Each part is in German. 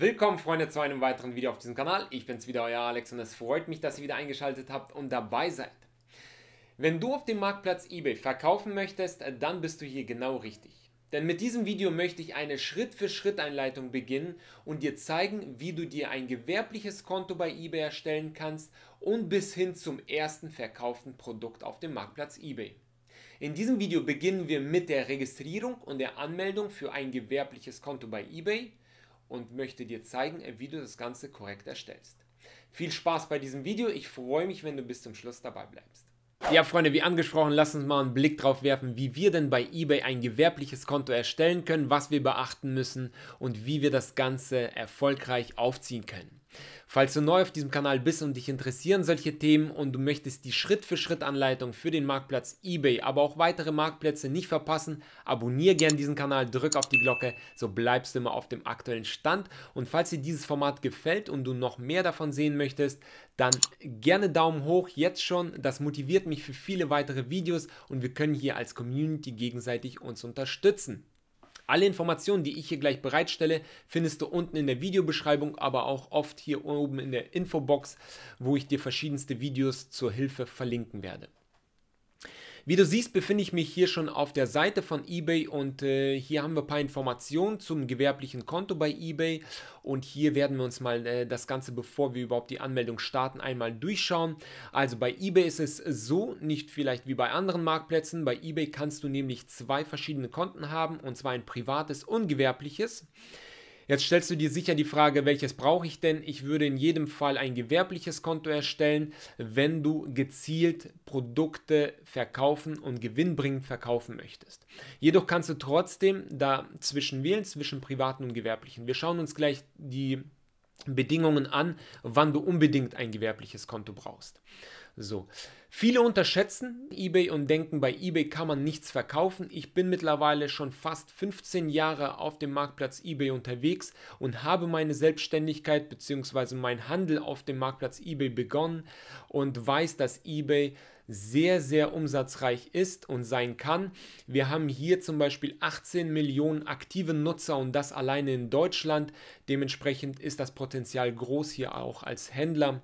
Willkommen Freunde zu einem weiteren Video auf diesem Kanal. Ich bin's wieder, euer Alex und es freut mich, dass ihr wieder eingeschaltet habt und dabei seid. Wenn du auf dem Marktplatz eBay verkaufen möchtest, dann bist du hier genau richtig. Denn mit diesem Video möchte ich eine Schritt-für-Schritt-Einleitung beginnen und dir zeigen, wie du dir ein gewerbliches Konto bei eBay erstellen kannst und bis hin zum ersten verkauften Produkt auf dem Marktplatz eBay. In diesem Video beginnen wir mit der Registrierung und der Anmeldung für ein gewerbliches Konto bei eBay und möchte dir zeigen, wie du das Ganze korrekt erstellst. Viel Spaß bei diesem Video, ich freue mich, wenn du bis zum Schluss dabei bleibst. Ja, Freunde, wie angesprochen, lass uns mal einen Blick drauf werfen, wie wir denn bei eBay ein gewerbliches Konto erstellen können, was wir beachten müssen und wie wir das Ganze erfolgreich aufziehen können. Falls du neu auf diesem Kanal bist und dich interessieren solche Themen und du möchtest die Schritt-für-Schritt-Anleitung für den Marktplatz eBay, aber auch weitere Marktplätze nicht verpassen, abonniere gerne diesen Kanal, drück auf die Glocke, so bleibst du immer auf dem aktuellen Stand. Und falls dir dieses Format gefällt und du noch mehr davon sehen möchtest, dann gerne Daumen hoch jetzt schon. Das motiviert mich für viele weitere Videos und wir können hier als Community gegenseitig uns unterstützen. Alle Informationen, die ich hier gleich bereitstelle, findest du unten in der Videobeschreibung, aber auch oft hier oben in der Infobox, wo ich dir verschiedenste Videos zur Hilfe verlinken werde. Wie du siehst, befinde ich mich hier schon auf der Seite von eBay und äh, hier haben wir ein paar Informationen zum gewerblichen Konto bei eBay und hier werden wir uns mal äh, das Ganze, bevor wir überhaupt die Anmeldung starten, einmal durchschauen. Also bei eBay ist es so, nicht vielleicht wie bei anderen Marktplätzen. Bei eBay kannst du nämlich zwei verschiedene Konten haben und zwar ein privates und gewerbliches. Jetzt stellst du dir sicher die Frage, welches brauche ich denn? Ich würde in jedem Fall ein gewerbliches Konto erstellen, wenn du gezielt Produkte verkaufen und gewinnbringend verkaufen möchtest. Jedoch kannst du trotzdem dazwischen wählen, zwischen privaten und gewerblichen. Wir schauen uns gleich die Bedingungen an, wann du unbedingt ein gewerbliches Konto brauchst. So. Viele unterschätzen eBay und denken, bei eBay kann man nichts verkaufen. Ich bin mittlerweile schon fast 15 Jahre auf dem Marktplatz eBay unterwegs und habe meine Selbstständigkeit bzw. mein Handel auf dem Marktplatz eBay begonnen und weiß, dass eBay sehr, sehr umsatzreich ist und sein kann. Wir haben hier zum Beispiel 18 Millionen aktive Nutzer und das alleine in Deutschland. Dementsprechend ist das Potenzial groß hier auch als Händler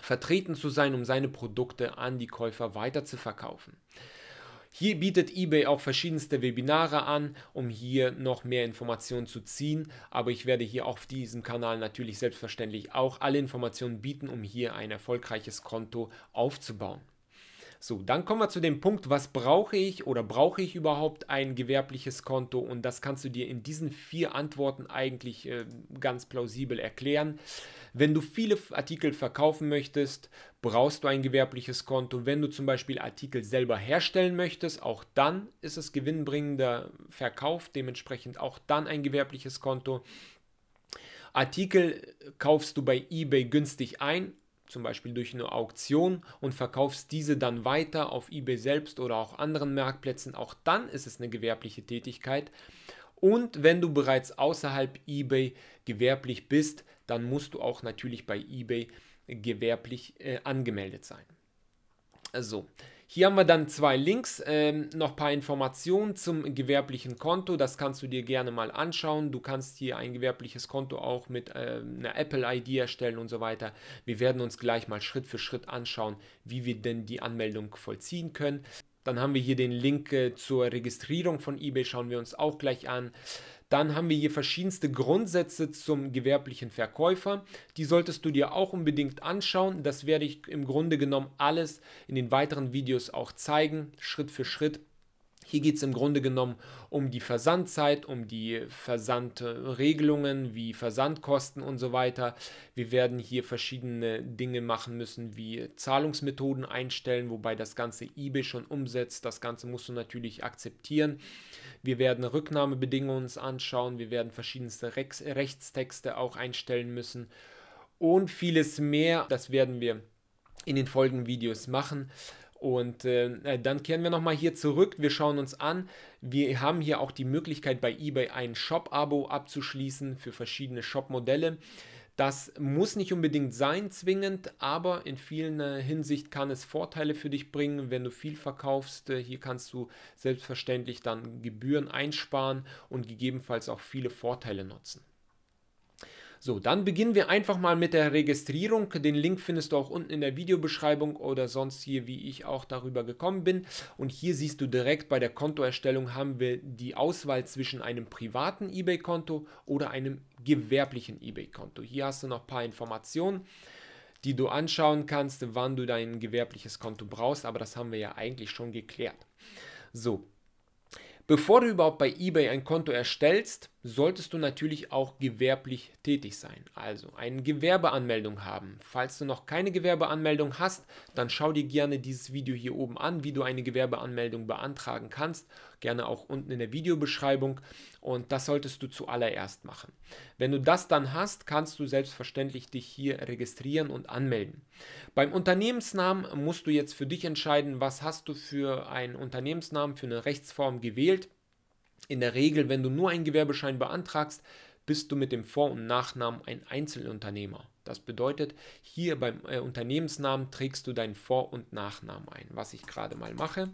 vertreten zu sein, um seine Produkte an die Käufer weiter zu verkaufen. Hier bietet eBay auch verschiedenste Webinare an, um hier noch mehr Informationen zu ziehen. Aber ich werde hier auf diesem Kanal natürlich selbstverständlich auch alle Informationen bieten, um hier ein erfolgreiches Konto aufzubauen. So, dann kommen wir zu dem Punkt, was brauche ich oder brauche ich überhaupt ein gewerbliches Konto? Und das kannst du dir in diesen vier Antworten eigentlich äh, ganz plausibel erklären. Wenn du viele Artikel verkaufen möchtest, brauchst du ein gewerbliches Konto. Wenn du zum Beispiel Artikel selber herstellen möchtest, auch dann ist es gewinnbringender Verkauf, dementsprechend auch dann ein gewerbliches Konto. Artikel kaufst du bei eBay günstig ein, zum Beispiel durch eine Auktion und verkaufst diese dann weiter auf eBay selbst oder auch anderen Marktplätzen, auch dann ist es eine gewerbliche Tätigkeit. Und wenn du bereits außerhalb eBay gewerblich bist, dann musst du auch natürlich bei eBay gewerblich äh, angemeldet sein. So, hier haben wir dann zwei Links, ähm, noch ein paar Informationen zum gewerblichen Konto. Das kannst du dir gerne mal anschauen. Du kannst hier ein gewerbliches Konto auch mit äh, einer Apple-ID erstellen und so weiter. Wir werden uns gleich mal Schritt für Schritt anschauen, wie wir denn die Anmeldung vollziehen können. Dann haben wir hier den Link äh, zur Registrierung von eBay, schauen wir uns auch gleich an. Dann haben wir hier verschiedenste Grundsätze zum gewerblichen Verkäufer. Die solltest du dir auch unbedingt anschauen. Das werde ich im Grunde genommen alles in den weiteren Videos auch zeigen, Schritt für Schritt. Hier geht es im Grunde genommen um die Versandzeit, um die Versandregelungen wie Versandkosten und so weiter. Wir werden hier verschiedene Dinge machen müssen, wie Zahlungsmethoden einstellen, wobei das Ganze eBay schon umsetzt. Das Ganze musst du natürlich akzeptieren. Wir werden Rücknahmebedingungen uns anschauen. Wir werden verschiedenste Rex Rechtstexte auch einstellen müssen und vieles mehr. Das werden wir in den folgenden Videos machen. Und äh, dann kehren wir nochmal hier zurück. Wir schauen uns an. Wir haben hier auch die Möglichkeit bei eBay ein Shop-Abo abzuschließen für verschiedene Shop-Modelle. Das muss nicht unbedingt sein, zwingend, aber in vielen äh, Hinsicht kann es Vorteile für dich bringen, wenn du viel verkaufst. Äh, hier kannst du selbstverständlich dann Gebühren einsparen und gegebenenfalls auch viele Vorteile nutzen. So, dann beginnen wir einfach mal mit der Registrierung. Den Link findest du auch unten in der Videobeschreibung oder sonst hier, wie ich auch darüber gekommen bin. Und hier siehst du direkt bei der Kontoerstellung haben wir die Auswahl zwischen einem privaten eBay-Konto oder einem gewerblichen eBay-Konto. Hier hast du noch ein paar Informationen die du anschauen kannst, wann du dein gewerbliches Konto brauchst, aber das haben wir ja eigentlich schon geklärt. So, Bevor du überhaupt bei eBay ein Konto erstellst, solltest du natürlich auch gewerblich tätig sein. Also eine Gewerbeanmeldung haben. Falls du noch keine Gewerbeanmeldung hast, dann schau dir gerne dieses Video hier oben an, wie du eine Gewerbeanmeldung beantragen kannst. Gerne auch unten in der Videobeschreibung. Und das solltest du zuallererst machen. Wenn du das dann hast, kannst du selbstverständlich dich hier registrieren und anmelden. Beim Unternehmensnamen musst du jetzt für dich entscheiden, was hast du für einen Unternehmensnamen, für eine Rechtsform gewählt. In der Regel, wenn du nur einen Gewerbeschein beantragst, bist du mit dem Vor- und Nachnamen ein Einzelunternehmer. Das bedeutet, hier beim äh, Unternehmensnamen trägst du deinen Vor- und Nachnamen ein, was ich gerade mal mache.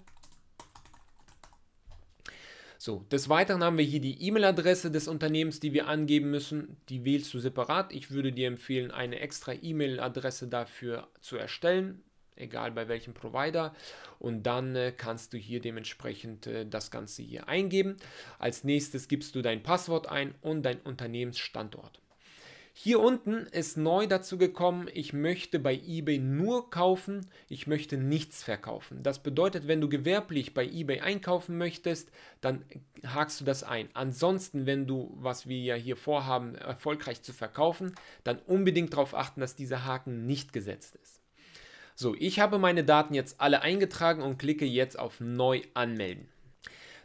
So, des Weiteren haben wir hier die E-Mail-Adresse des Unternehmens, die wir angeben müssen. Die wählst du separat. Ich würde dir empfehlen, eine extra E-Mail-Adresse dafür zu erstellen, egal bei welchem Provider. Und dann äh, kannst du hier dementsprechend äh, das Ganze hier eingeben. Als nächstes gibst du dein Passwort ein und dein Unternehmensstandort. Hier unten ist neu dazu gekommen, ich möchte bei eBay nur kaufen, ich möchte nichts verkaufen. Das bedeutet, wenn du gewerblich bei eBay einkaufen möchtest, dann hakst du das ein. Ansonsten, wenn du, was wir ja hier vorhaben, erfolgreich zu verkaufen, dann unbedingt darauf achten, dass dieser Haken nicht gesetzt ist. So, ich habe meine Daten jetzt alle eingetragen und klicke jetzt auf Neu anmelden.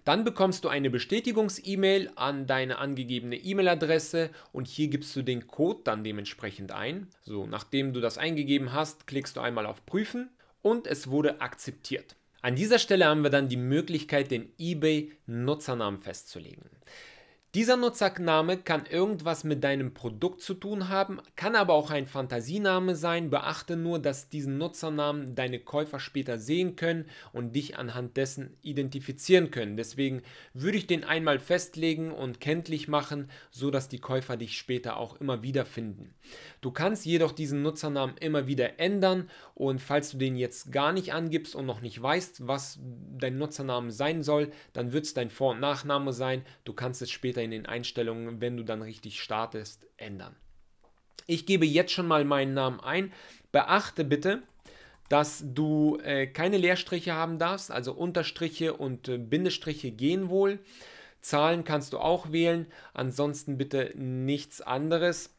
Dann bekommst du eine Bestätigungs-E-Mail an deine angegebene E-Mail-Adresse und hier gibst du den Code dann dementsprechend ein. So, nachdem du das eingegeben hast, klickst du einmal auf Prüfen und es wurde akzeptiert. An dieser Stelle haben wir dann die Möglichkeit, den eBay-Nutzernamen festzulegen. Dieser Nutzername kann irgendwas mit deinem Produkt zu tun haben, kann aber auch ein Fantasiename sein. Beachte nur, dass diesen Nutzernamen deine Käufer später sehen können und dich anhand dessen identifizieren können. Deswegen würde ich den einmal festlegen und kenntlich machen, so dass die Käufer dich später auch immer wieder finden. Du kannst jedoch diesen Nutzernamen immer wieder ändern und falls du den jetzt gar nicht angibst und noch nicht weißt, was dein Nutzername sein soll, dann wird es dein Vor- und Nachname sein. Du kannst es später später in den Einstellungen, wenn du dann richtig startest, ändern. Ich gebe jetzt schon mal meinen Namen ein. Beachte bitte, dass du äh, keine Leerstriche haben darfst, also Unterstriche und äh, Bindestriche gehen wohl. Zahlen kannst du auch wählen, ansonsten bitte nichts anderes.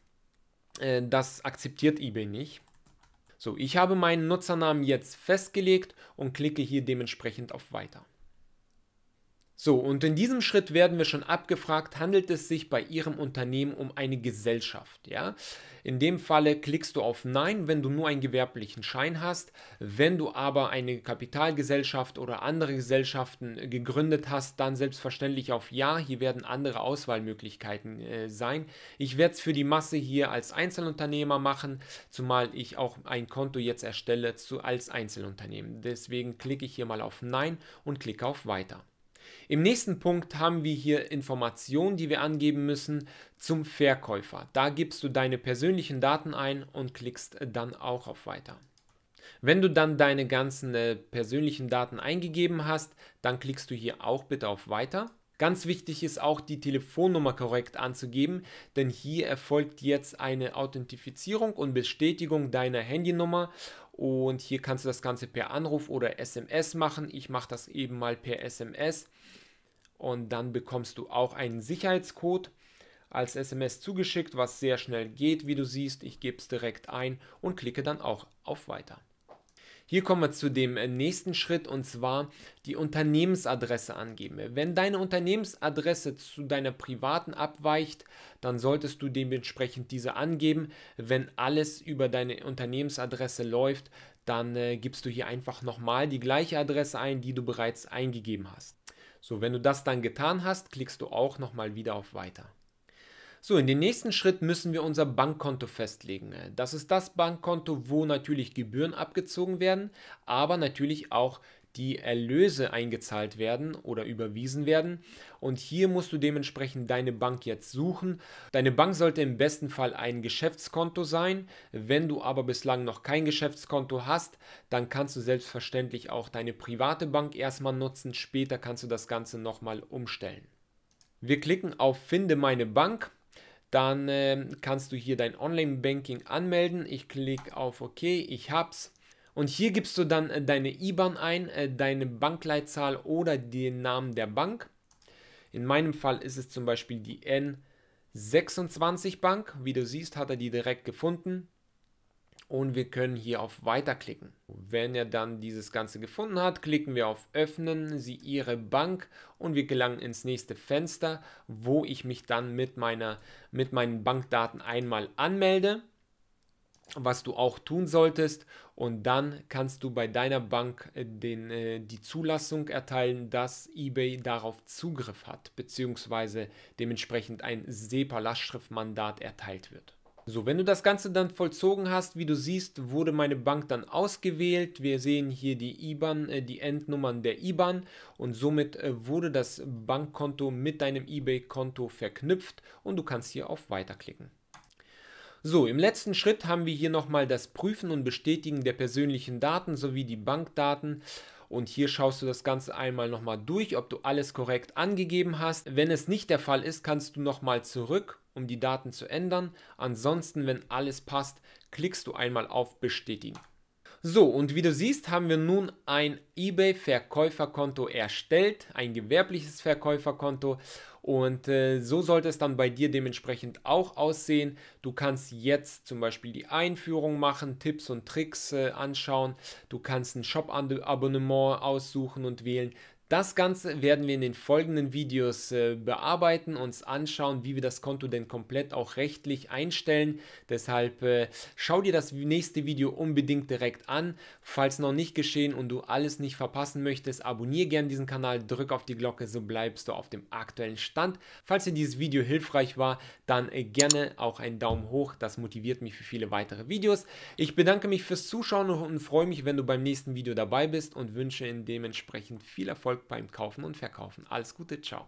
Äh, das akzeptiert eBay nicht. So, ich habe meinen Nutzernamen jetzt festgelegt und klicke hier dementsprechend auf Weiter. So, und in diesem Schritt werden wir schon abgefragt, handelt es sich bei Ihrem Unternehmen um eine Gesellschaft? Ja? In dem Falle klickst du auf Nein, wenn du nur einen gewerblichen Schein hast. Wenn du aber eine Kapitalgesellschaft oder andere Gesellschaften gegründet hast, dann selbstverständlich auf Ja. Hier werden andere Auswahlmöglichkeiten äh, sein. Ich werde es für die Masse hier als Einzelunternehmer machen, zumal ich auch ein Konto jetzt erstelle zu, als Einzelunternehmen. Deswegen klicke ich hier mal auf Nein und klicke auf Weiter. Im nächsten Punkt haben wir hier Informationen, die wir angeben müssen zum Verkäufer. Da gibst du deine persönlichen Daten ein und klickst dann auch auf Weiter. Wenn du dann deine ganzen äh, persönlichen Daten eingegeben hast, dann klickst du hier auch bitte auf Weiter. Ganz wichtig ist auch die Telefonnummer korrekt anzugeben, denn hier erfolgt jetzt eine Authentifizierung und Bestätigung deiner Handynummer und hier kannst du das Ganze per Anruf oder SMS machen. Ich mache das eben mal per SMS und dann bekommst du auch einen Sicherheitscode als SMS zugeschickt, was sehr schnell geht, wie du siehst. Ich gebe es direkt ein und klicke dann auch auf Weiter. Hier kommen wir zu dem äh, nächsten Schritt und zwar die Unternehmensadresse angeben. Wenn deine Unternehmensadresse zu deiner privaten abweicht, dann solltest du dementsprechend diese angeben. Wenn alles über deine Unternehmensadresse läuft, dann äh, gibst du hier einfach nochmal die gleiche Adresse ein, die du bereits eingegeben hast. So, wenn du das dann getan hast, klickst du auch nochmal wieder auf Weiter. So, in den nächsten Schritt müssen wir unser Bankkonto festlegen. Das ist das Bankkonto, wo natürlich Gebühren abgezogen werden, aber natürlich auch die Erlöse eingezahlt werden oder überwiesen werden. Und hier musst du dementsprechend deine Bank jetzt suchen. Deine Bank sollte im besten Fall ein Geschäftskonto sein. Wenn du aber bislang noch kein Geschäftskonto hast, dann kannst du selbstverständlich auch deine private Bank erstmal nutzen. Später kannst du das Ganze nochmal umstellen. Wir klicken auf Finde meine Bank dann äh, kannst du hier dein Online-Banking anmelden. Ich klicke auf OK, ich hab's. Und hier gibst du dann äh, deine IBAN ein, äh, deine Bankleitzahl oder den Namen der Bank. In meinem Fall ist es zum Beispiel die N26 Bank. Wie du siehst, hat er die direkt gefunden und wir können hier auf Weiter klicken. Wenn er dann dieses Ganze gefunden hat, klicken wir auf Öffnen Sie Ihre Bank und wir gelangen ins nächste Fenster, wo ich mich dann mit, meiner, mit meinen Bankdaten einmal anmelde was du auch tun solltest und dann kannst du bei deiner Bank äh, den, äh, die Zulassung erteilen, dass eBay darauf Zugriff hat, beziehungsweise dementsprechend ein SEPA-Lastschriftmandat erteilt wird. So, wenn du das Ganze dann vollzogen hast, wie du siehst, wurde meine Bank dann ausgewählt. Wir sehen hier die IBAN, äh, die Endnummern der IBAN und somit äh, wurde das Bankkonto mit deinem eBay-Konto verknüpft und du kannst hier auf Weiter klicken. So, im letzten Schritt haben wir hier nochmal das Prüfen und Bestätigen der persönlichen Daten sowie die Bankdaten. Und hier schaust du das Ganze einmal nochmal durch, ob du alles korrekt angegeben hast. Wenn es nicht der Fall ist, kannst du nochmal zurück um die Daten zu ändern. Ansonsten, wenn alles passt, klickst du einmal auf Bestätigen. So, und wie du siehst, haben wir nun ein eBay-Verkäuferkonto erstellt, ein gewerbliches Verkäuferkonto. Und äh, so sollte es dann bei dir dementsprechend auch aussehen. Du kannst jetzt zum Beispiel die Einführung machen, Tipps und Tricks äh, anschauen. Du kannst ein Shop-Abonnement aussuchen und wählen. Das Ganze werden wir in den folgenden Videos äh, bearbeiten, uns anschauen, wie wir das Konto denn komplett auch rechtlich einstellen. Deshalb äh, schau dir das nächste Video unbedingt direkt an. Falls noch nicht geschehen und du alles nicht verpassen möchtest, abonniere gerne diesen Kanal, drück auf die Glocke, so bleibst du auf dem aktuellen Stand. Falls dir dieses Video hilfreich war, dann äh, gerne auch einen Daumen hoch, das motiviert mich für viele weitere Videos. Ich bedanke mich fürs Zuschauen und freue mich, wenn du beim nächsten Video dabei bist und wünsche dementsprechend viel Erfolg beim Kaufen und Verkaufen. Alles Gute, ciao.